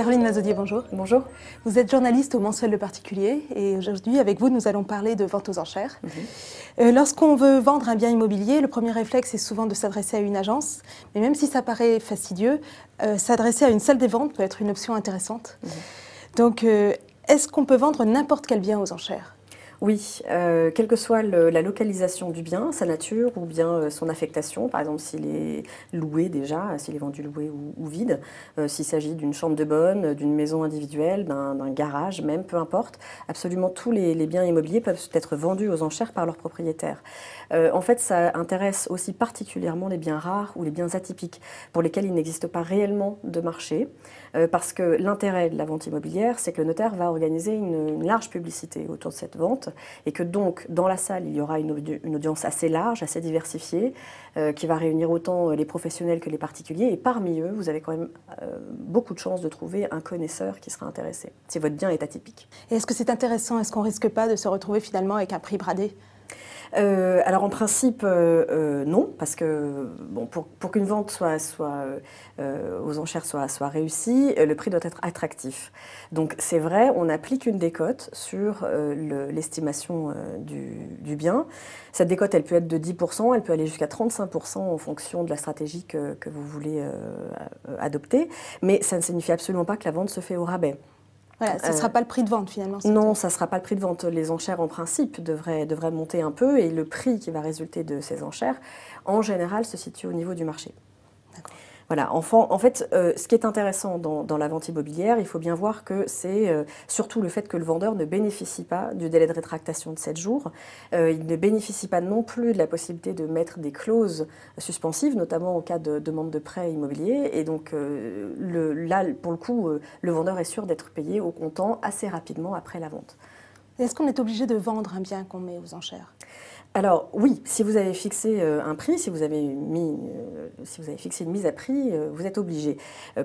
Caroline Mazodier, bonjour. Bonjour. Vous êtes journaliste au mensuel Le Particulier et aujourd'hui, avec vous, nous allons parler de vente aux enchères. Mhm. Euh, Lorsqu'on veut vendre un bien immobilier, le premier réflexe est souvent de s'adresser à une agence. Mais même si ça paraît fastidieux, euh, s'adresser à une salle des ventes peut être une option intéressante. Mhm. Donc, euh, est-ce qu'on peut vendre n'importe quel bien aux enchères? Oui, euh, quelle que soit la localisation du bien, sa nature ou bien euh, son affectation, par exemple s'il est loué déjà, s'il est vendu loué ou, vide, euh, s'il s'agit d'une chambre de bonne, d'une maison individuelle, d'un garage même, peu importe, absolument tous les, biens immobiliers peuvent être vendus aux enchères par leurs propriétaires. En fait, ça intéresse aussi particulièrement les biens rares ou les biens atypiques pour lesquels il n'existe pas réellement de marché, parce que l'intérêt de la vente immobilière, c'est que le notaire va organiser une large publicité autour de cette vente et que donc dans la salle, il y aura une, audi- une audience assez large, assez diversifiée, euh, qui va réunir autant les professionnels que les particuliers. Et parmi eux, vous avez quand même euh, beaucoup de chances de trouver un connaisseur qui sera intéressé, si votre bien est atypique. Et est-ce que c'est intéressant? Est-ce qu'on risque pas de se retrouver finalement avec un prix bradé? Euh, alors en principe, euh, euh, non, parce que bon, pour, pour qu'une vente soit, soit, aux enchères soit, soit réussie, le prix doit être attractif. Donc c'est vrai, on applique une décote sur le- l'estimation du, bien. Cette décote, elle peut être de 10%, elle peut aller jusqu'à 35% en fonction de la stratégie que, que vous voulez adopter, mais ça ne signifie absolument pas que la vente se fait au rabais. Voilà, ce ne Euh, sera pas le prix de vente finalement. Non, ça ne sera pas le prix de vente. Les enchères, en principe, devraient, devraient monter un peu et le prix qui va résulter de ces enchères, en général, se situe au niveau du marché. Voilà, enfin, en fait, euh, ce qui est intéressant dans, la vente immobilière, il faut bien voir que c'est euh, surtout le fait que le vendeur ne bénéficie pas du délai de rétractation de 7 jours. Euh, il ne bénéficie pas non plus de la possibilité de mettre des clauses suspensives, notamment en cas de demande de prêt immobilier. Et donc, là, pour le coup, le vendeur est sûr d'être payé au comptant assez rapidement après la vente. Est-ce qu'on est obligé de vendre un bien qu'on met aux enchères? Alors oui, si vous avez fixé euh, un prix, si vous avez mis, euh, si vous avez fixé une mise à prix, euh, vous êtes obligé,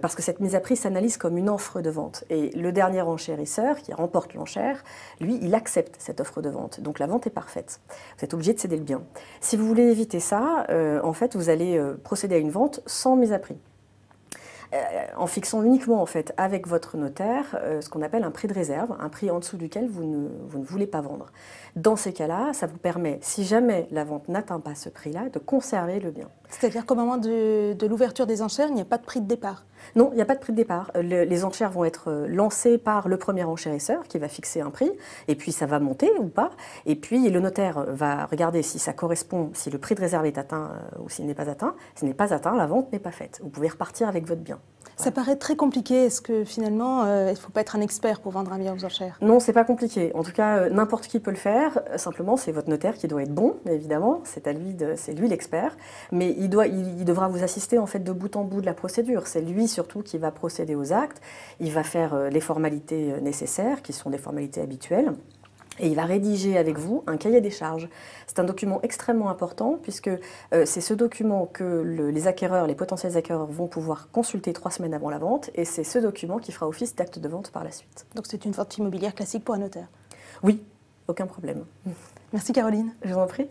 parce que cette mise à prix s'analyse comme une offre de vente. Et le dernier enchérisseur qui remporte l'enchère, lui, il accepte cette offre de vente. Donc la vente est parfaite. Vous êtes obligé de céder le bien. Si vous voulez éviter ça, en fait, vous allez procéder à une vente sans mise à prix. Euh, en fixant uniquement en fait avec votre notaire euh, ce qu'on appelle un prix de réserve, un prix en dessous duquel vous ne, vous ne voulez pas vendre. Dans ces cas-là, ça vous permet, si jamais la vente n'atteint pas ce prix-là, de conserver le bien. C'est-à-dire qu'au moment de, de l'ouverture des enchères, il n'y a pas de prix de départ. Non, il n'y a pas de prix de départ. Euh, le- les enchères vont être lancées par le premier enchérisseur qui va fixer un prix, et puis ça va monter ou pas. Et puis le notaire va regarder si ça correspond, si le prix de réserve est atteint euh, ou s'il n'est pas atteint. S'il n'est pas atteint, la vente n'est pas faite. Vous pouvez repartir avec votre bien. Ça paraît très compliqué. Est-ce que finalement, euh, il ne faut pas être un expert pour vendre un bien aux enchères? Non, c'est pas compliqué. En tout cas, euh, n'importe qui peut le faire. Simplement, c'est votre notaire qui doit être bon, évidemment. C'est à lui, c'est lui l'expert. Mais il doit, il, devra vous assister en fait de bout en bout de la procédure. C'est lui surtout qui va procéder aux actes. Il va faire euh, les formalités nécessaires, qui sont des formalités habituelles. Et il va rédiger avec vous un cahier des charges. C'est un document extrêmement important puisque euh, c'est ce document que le- les acquéreurs, les potentiels acquéreurs vont pouvoir consulter trois semaines avant la vente et c'est ce document qui fera office d'acte de vente par la suite. Donc c'est une vente immobilière classique pour un notaire? Oui, aucun problème. Merci Caroline. Je vous en prie.